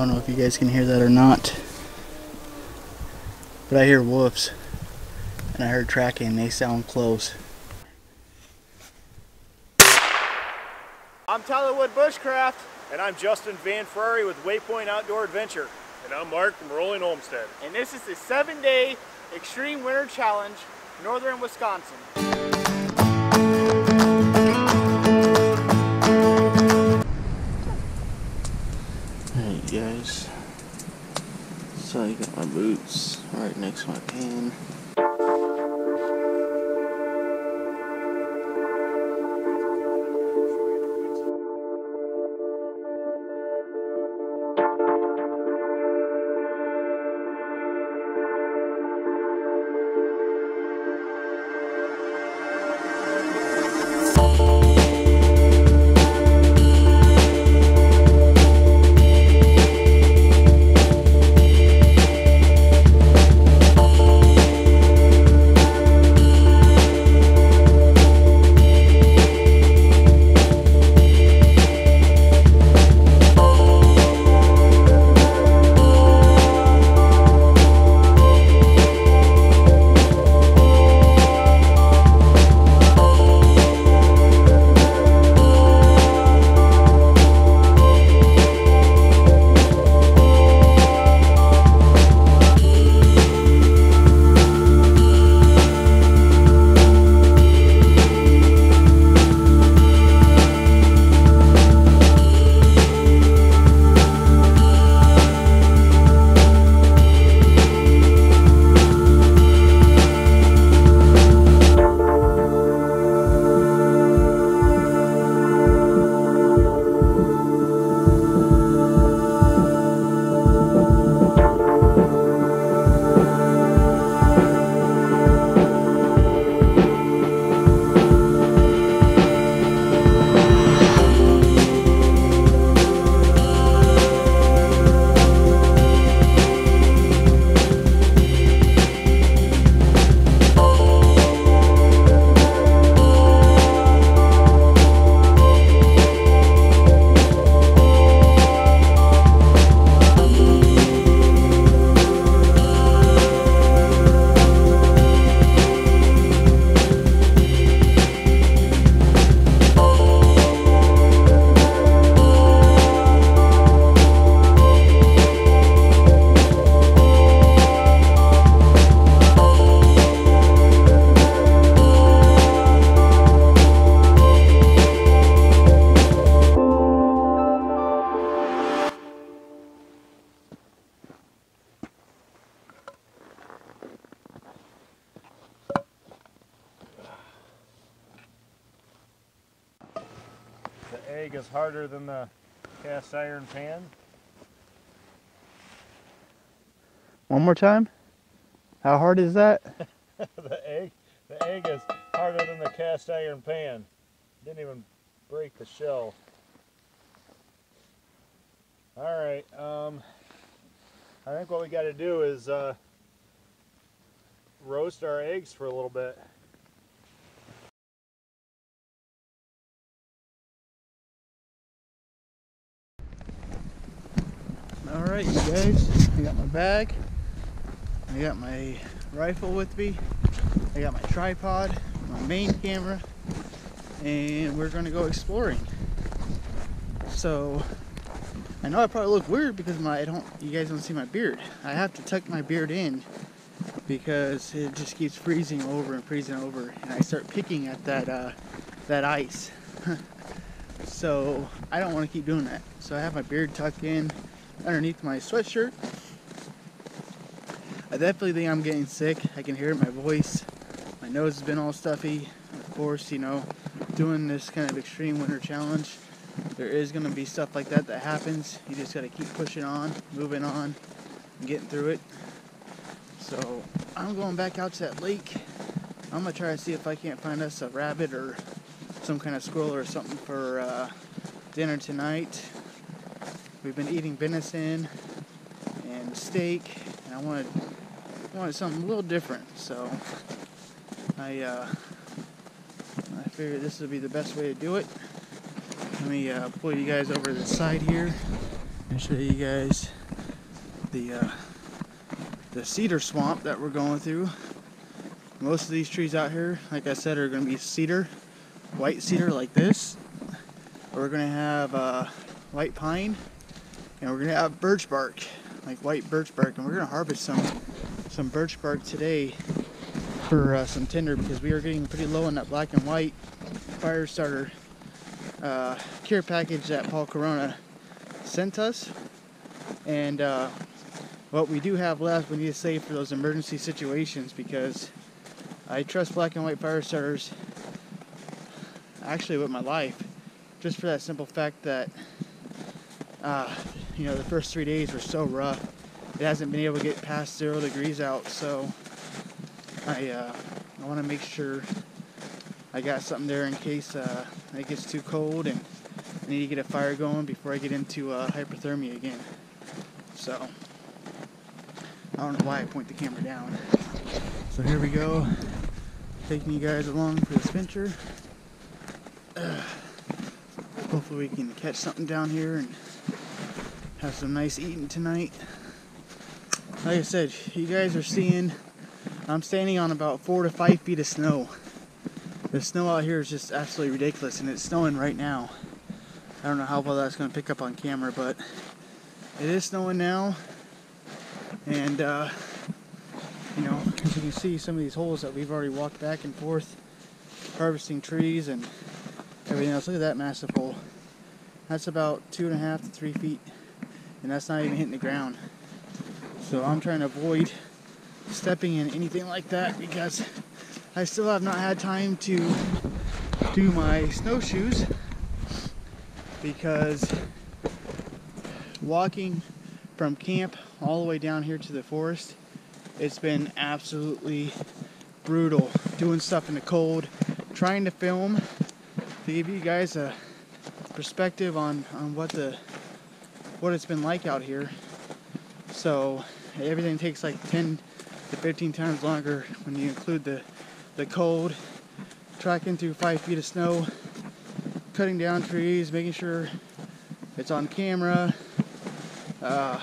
don't know if you guys can hear that or not. But I hear wolves. And I heard tracking. They sound close. I'm Tyler Wood Bushcraft. And I'm Justin Van Frary with Waypoint Outdoor Adventure. And I'm Mark from Rolling Homestead. And this is the seven day Extreme Winter Challenge, Northern Wisconsin. Guys. So I got my boots right next to my pan. Is harder than the cast iron pan. One more time? How hard is that? the egg the egg is harder than the cast iron pan. Didn't even break the shell. Alright, um I think what we gotta do is uh, roast our eggs for a little bit. Alright you guys, I got my bag, I got my rifle with me, I got my tripod, my main camera, and we're gonna go exploring. So, I know I probably look weird because my I don't you guys don't see my beard. I have to tuck my beard in because it just keeps freezing over and freezing over and I start picking at that uh, that ice. so I don't want to keep doing that. So I have my beard tucked in underneath my sweatshirt. I definitely think I'm getting sick. I can hear my voice. My nose has been all stuffy. Of course, you know, doing this kind of extreme winter challenge, there is going to be stuff like that that happens. You just got to keep pushing on, moving on, and getting through it. So I'm going back out to that lake. I'm going to try to see if I can't find us a rabbit or some kind of squirrel or something for uh, dinner tonight. We've been eating venison and steak, and I wanted wanted something a little different. So I uh, I figured this would be the best way to do it. Let me uh, pull you guys over to the side here. and show you guys the uh, the cedar swamp that we're going through. Most of these trees out here, like I said, are going to be cedar, white cedar like this. We're going to have uh, white pine, and we're to have birch bark, like white birch bark, and we're to harvest some some birch bark today for uh, some tinder because we are getting pretty low on that black and white fire starter uh, care package that Paul Corona sent us. And uh, what we do have left, we need to save for those emergency situations because I trust black and white fire starters actually with my life just for that simple fact that uh, you know the first three days were so rough it hasn't been able to get past zero degrees out so I uh, I want to make sure I got something there in case uh, it gets too cold and I need to get a fire going before I get into uh, hypothermia again. So, I don't know why I point the camera down. So here we go, taking you guys along for this venture. Uh, hopefully we can catch something down here and have some nice eating tonight. Like I said, you guys are seeing, I'm standing on about four to five feet of snow. The snow out here is just absolutely ridiculous and it's snowing right now. I don't know how well that's going to pick up on camera, but it is snowing now. And, uh, you know, as you can see, some of these holes that we've already walked back and forth, harvesting trees and everything else. Look at that massive hole. That's about two and a half to three feet, and that's not even hitting the ground. So I'm trying to avoid stepping in anything like that because I still have not had time to do my snowshoes because walking from camp all the way down here to the forest, it's been absolutely brutal. Doing stuff in the cold, trying to film to give you guys a perspective on, on what the what it's been like out here. So everything takes like 10 to 15 times longer when you include the the cold, tracking through five feet of snow, cutting down trees, making sure it's on camera. Uh,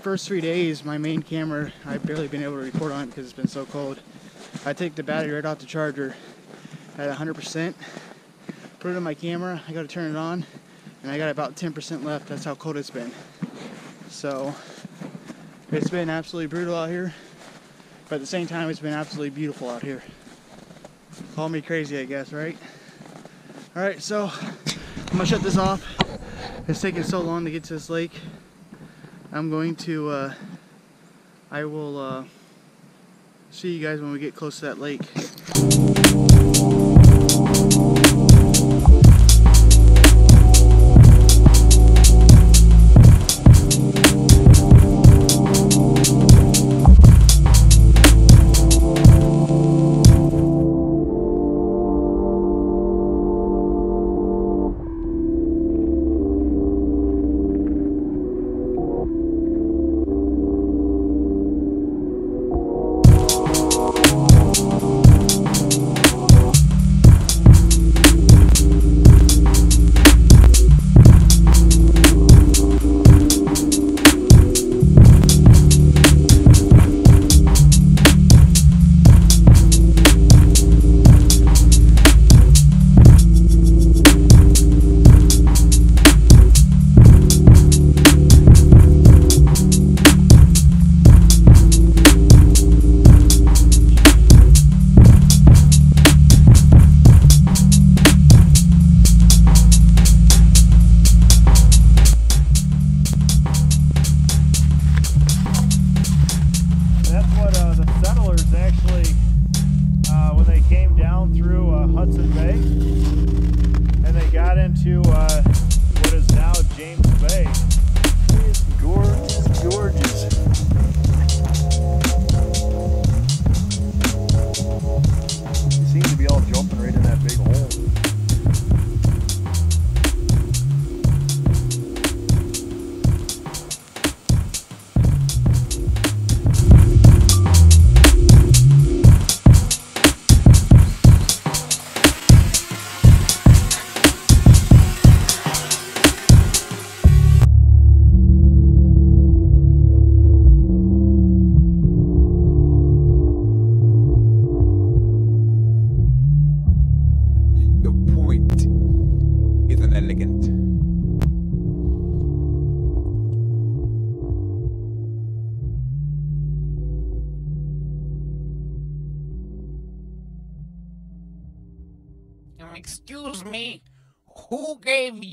first three days, my main camera, I've barely been able to record on it because it's been so cold. I take the battery right off the charger at 100%, put it in my camera, I gotta turn it on, and I got about 10% left. That's how cold it's been. So, it's been absolutely brutal out here. But at the same time, it's been absolutely beautiful out here. Call me crazy, I guess, right? All right, so I'm gonna shut this off. It's taking so long to get to this lake. I'm going to, uh, I will uh, see you guys when we get close to that lake.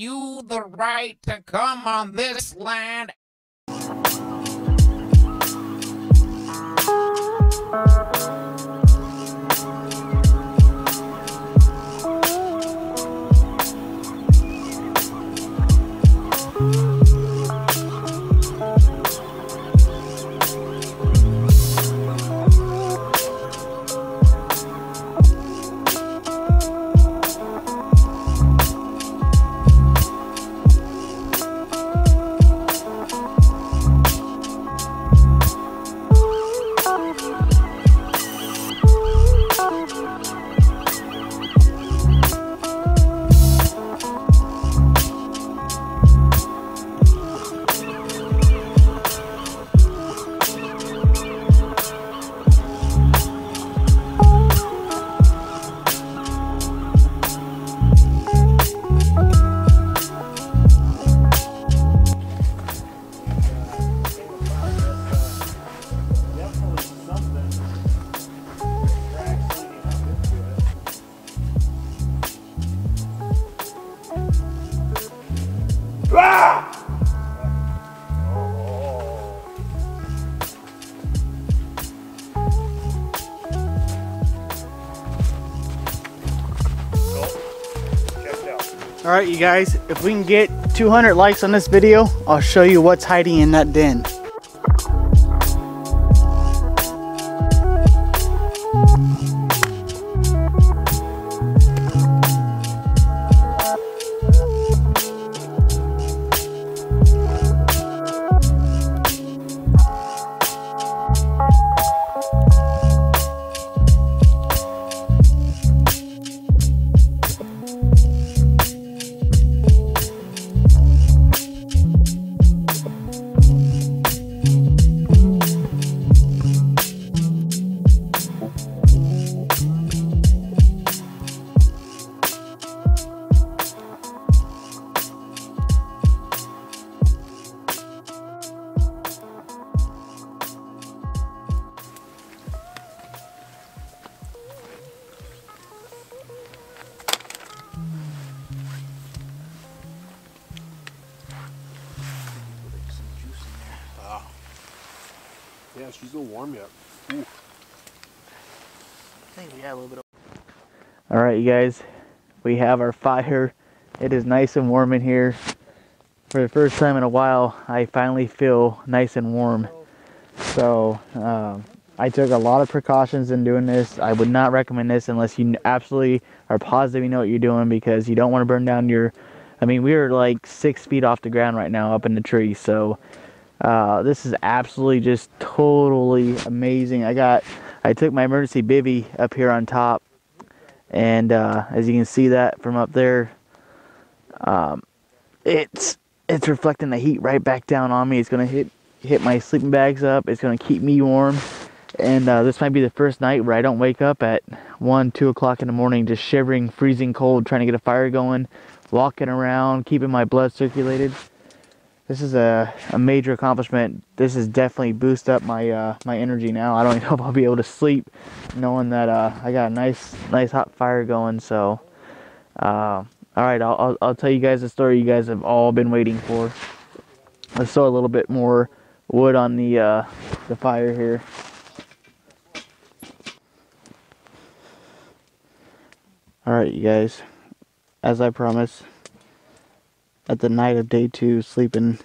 You the right to come on this land? All right, you guys, if we can get 200 likes on this video, I'll show you what's hiding in that den. Warm yet. I think we have a little bit of. All right, you guys, we have our fire. It is nice and warm in here. For the first time in a while, I finally feel nice and warm. So, um, I took a lot of precautions in doing this. I would not recommend this unless you absolutely are positive you know what you're doing because you don't want to burn down your. I mean, we are like six feet off the ground right now up in the tree. So, uh, this is absolutely just totally amazing. I got, I took my emergency bivy up here on top, and uh, as you can see that from up there, um, it's it's reflecting the heat right back down on me. It's gonna hit hit my sleeping bags up. It's gonna keep me warm, and uh, this might be the first night where I don't wake up at one, two o'clock in the morning, just shivering, freezing cold, trying to get a fire going, walking around, keeping my blood circulated this is a, a major accomplishment. This has definitely boosted up my uh, my energy now. I don't even know if I'll be able to sleep knowing that uh, I got a nice nice hot fire going. So, uh, all right, I'll, I'll I'll tell you guys the story you guys have all been waiting for. Let's throw a little bit more wood on the uh, the fire here. All right, you guys. As I promised, at the night of day two sleeping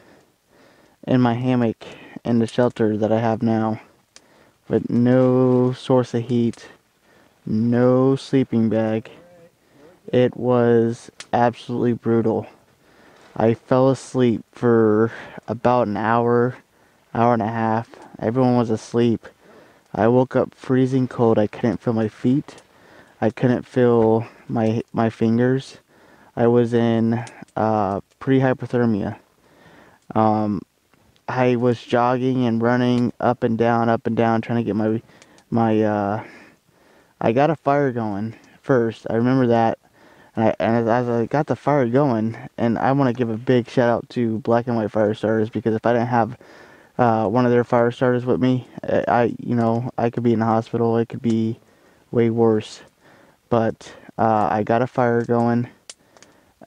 in my hammock in the shelter that I have now with no source of heat, no sleeping bag. It was absolutely brutal. I fell asleep for about an hour, hour and a half. Everyone was asleep. I woke up freezing cold. I couldn't feel my feet. I couldn't feel my my fingers. I was in uh, pre-hypothermia. Um, I was jogging and running up and down, up and down, trying to get my my. Uh, I got a fire going first. I remember that, and I and as I got the fire going, and I want to give a big shout out to Black and White Fire Starters because if I didn't have uh, one of their fire starters with me, I you know I could be in the hospital. It could be way worse. But Uh, I got a fire going.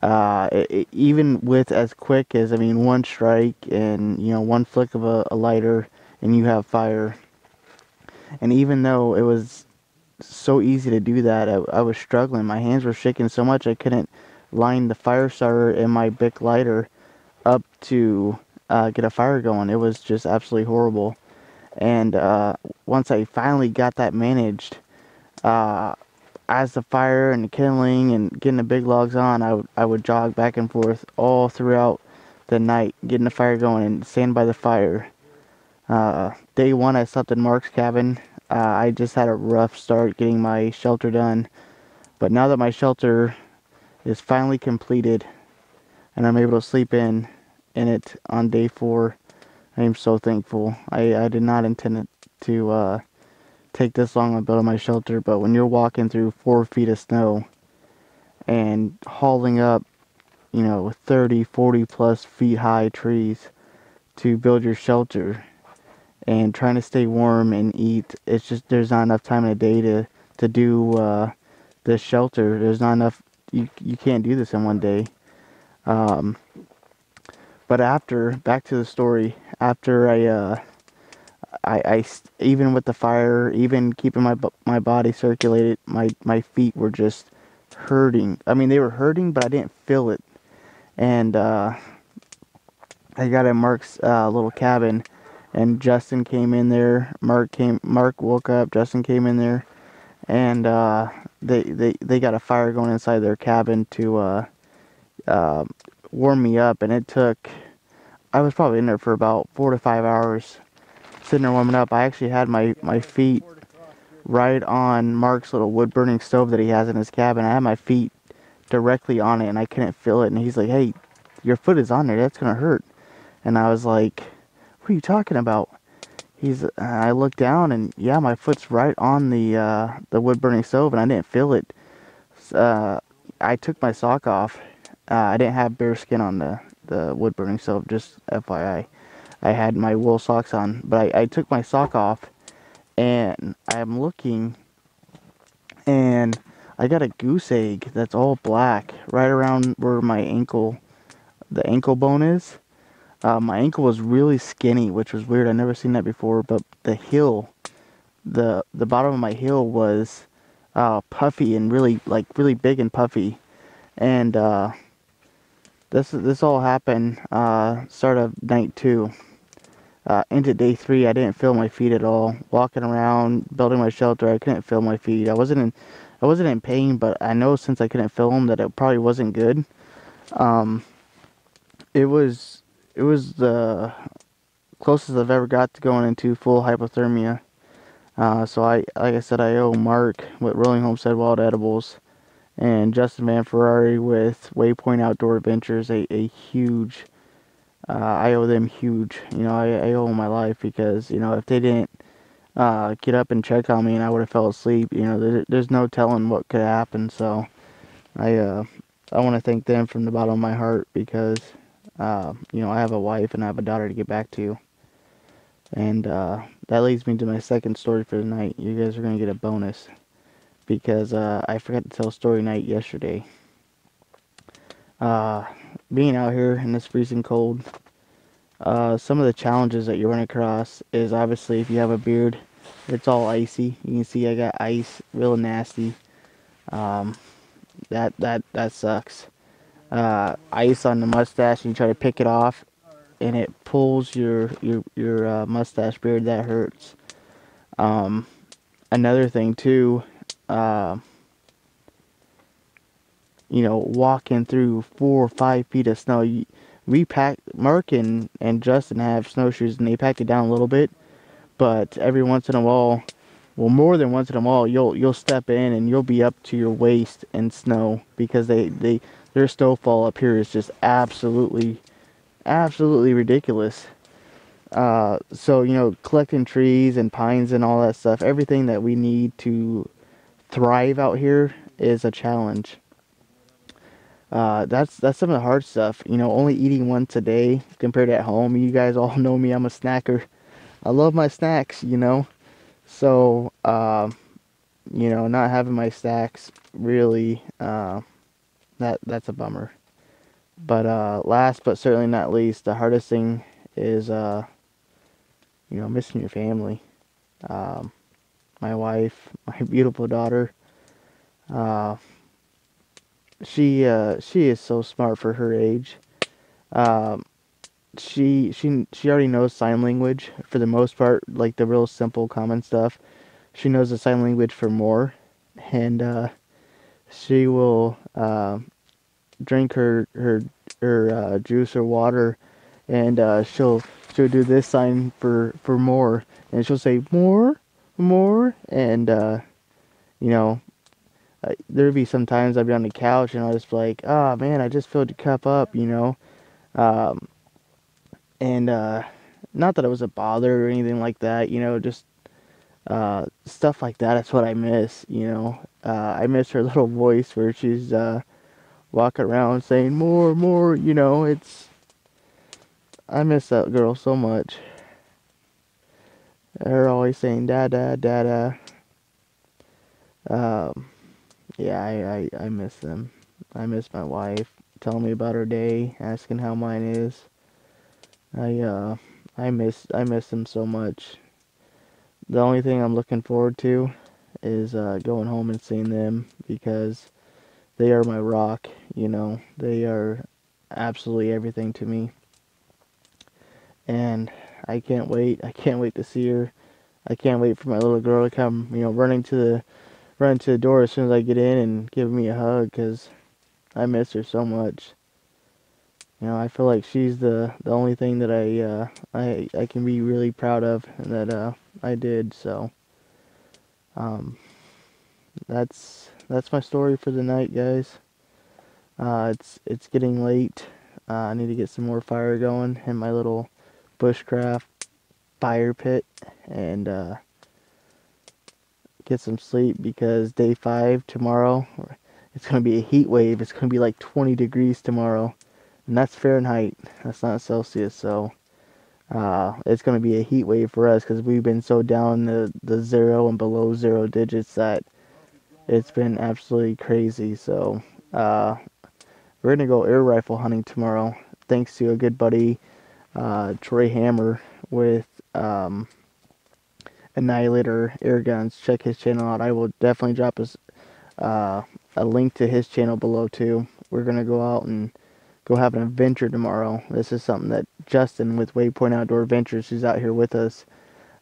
Uh, it, even with as quick as I mean one strike and you know one flick of a, a lighter and you have fire. And even though it was so easy to do that, I, I was struggling. My hands were shaking so much I couldn't line the fire starter and my Bic lighter up to uh, get a fire going. It was just absolutely horrible. And uh, once I finally got that managed, uh, as the fire and the kindling and getting the big logs on, I would I would jog back and forth all throughout the night, getting the fire going and stand by the fire. Uh, day one, I slept in Mark's cabin. Uh, I just had a rough start getting my shelter done, but now that my shelter is finally completed, and I'm able to sleep in in it on day four, I am so thankful. I, I did not intend to uh, take this long on building my shelter, but when you're walking through four feet of snow and hauling up, you know, 30, 40 plus feet high trees to build your shelter and trying to stay warm and eat, it's just there's not enough time in a day to to do uh, this shelter. There's not enough. You you can't do this in one day. Um, but after back to the story, after I uh, I, I even with the fire, even keeping my my body circulated, my my feet were just hurting. I mean, they were hurting, but I didn't feel it. And uh, I got in Mark's uh, little cabin, and Justin came in there. Mark came. Mark woke up. Justin came in there, and uh, they they they got a fire going inside their cabin to uh, uh, warm me up, and it took. I was probably in there for about four to five hours sitting there warming up, I actually had my, my feet right on Mark's little wood burning stove that he has in his cabin. I had my feet directly on it and I couldn't feel it. And he's like, hey, your foot is on there. That's going to hurt. And I was like, what are you talking about? He's, I looked down and yeah, my foot's right on the, uh, the wood burning stove and I didn't feel it. Uh, I took my sock off. Uh, I didn't have bare skin on the, the wood burning stove, just FYI. I had my wool socks on, but I, I took my sock off and I'm looking and I got a goose egg that's all black right around where my ankle, the ankle bone is. Uh, my ankle was really skinny, which was weird. I never seen that before. But the heel, the the bottom of my heel was uh, puffy and really like really big and puffy, and uh, this this all happened uh, start of night two. Uh, into day three, I didn't feel my feet at all. Walking around, building my shelter, I couldn't feel my feet. I wasn't in, I wasn't in pain, but I know since I couldn't feel them that it probably wasn't good. Um, it was, it was the closest I've ever got to going into full hypothermia. Uh, so I, like I said, I owe Mark with Rolling Homestead Wild Edibles, and Justin Van Ferrari with Waypoint Outdoor Adventures a, a huge uh, I owe them huge. You know, I, I owe them my life because you know if they didn't uh, get up and check on me and I would have fell asleep, you know, there, there's no telling what could happen. So I uh, I want to thank them from the bottom of my heart because uh, you know I have a wife and I have a daughter to get back to. And uh, that leads me to my second story for the night. You guys are gonna get a bonus because uh, I forgot to tell story night yesterday. Uh, being out here in this freezing cold, uh, some of the challenges that you run across is obviously if you have a beard, it's all icy. You can see I got ice, real nasty. Um, that that that sucks. Uh, ice on the mustache, and you try to pick it off, and it pulls your your your uh, mustache beard. That hurts. Um, another thing too. Uh, you know, walking through four or five feet of snow. We packed, Mark and, and Justin have snowshoes and they pack it down a little bit, but every once in a while, well, more than once in a while, you'll you'll step in and you'll be up to your waist in snow because they they their snowfall up here is just absolutely, absolutely ridiculous. Uh, so you know, collecting trees and pines and all that stuff, everything that we need to thrive out here is a challenge. Uh, that's that's some of the hard stuff. You know, only eating once a day compared to at home. You guys all know me. I'm a snacker. I love my snacks. You know, so uh, you know, not having my stacks really, uh, that that's a bummer. But uh, last but certainly not least, the hardest thing is, uh, you know, missing your family. Um, my wife, my beautiful daughter. She uh, she is so smart for her age. Um, she she she already knows sign language for the most part, like the real simple common stuff. She knows the sign language for more, and uh, she will uh, drink her her her uh, juice or water, and uh, she'll she'll do this sign for for more, and she'll say more, more, and uh, you know. Uh, there'd be some times I'd be on the couch and I'll just be like, oh man, I just filled the cup up, you know. Um, and uh, not that it was a bother or anything like that, you know, just uh, stuff like that. That's what I miss, you know. Uh, I miss her little voice where she's uh, walking around saying more, more, you know. It's I miss that girl so much. Her always saying da da da Um, yeah, I, I, I miss them. I miss my wife telling me about her day, asking how mine is. I uh I miss I miss them so much. The only thing I'm looking forward to is uh, going home and seeing them because they are my rock. You know, they are absolutely everything to me. And I can't wait. I can't wait to see her. I can't wait for my little girl to come. You know, running to the running to the door as soon as I get in and give me a hug because I miss her so much. You know, I feel like she's the the only thing that I uh, I I can be really proud of and that uh, I did. So, um, that's that's my story for the night, guys. Uh, it's it's getting late. Uh, I need to get some more fire going in my little bushcraft fire pit and uh, get some sleep because day five tomorrow it's gonna be a heat wave. It's gonna be like 20 degrees tomorrow and that's Fahrenheit. That's not Celsius. So uh, it's going to be a heat wave for us because we've been so down the the zero and below zero digits that it's been absolutely crazy. So uh, we're gonna go air rifle hunting tomorrow, thanks to a good buddy, uh, Troy Hammer with um, Annihilator air guns. Check his channel out. I will definitely drop us uh, a link to his channel below too. We're gonna go out and go have an adventure tomorrow. This is something that Justin with Waypoint Outdoor Adventures, who's out here with us,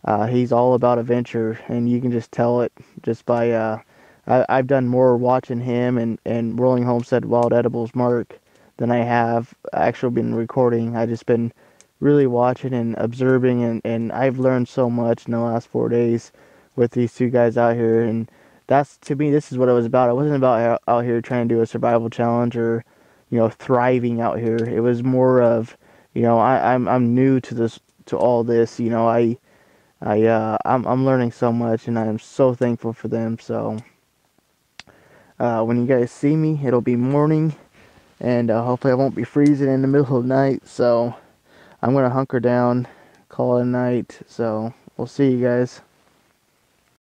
uh, he's all about adventure, and you can just tell it just by. Uh, I, I've done more watching him and and Rolling Homestead Wild Edibles Mark than I have actually been recording. I just been really watching and observing, and and I've learned so much in the last four days with these two guys out here, and that's to me this is what it was about. It wasn't about out here trying to do a survival challenge or you know, thriving out here. It was more of, you know, I, I'm I'm new to this to all this. You know, I I uh, I'm I'm learning so much, and I am so thankful for them. So uh, when you guys see me, it'll be morning, and uh, hopefully I won't be freezing in the middle of the night. So I'm gonna hunker down, call it a night. So we'll see you guys.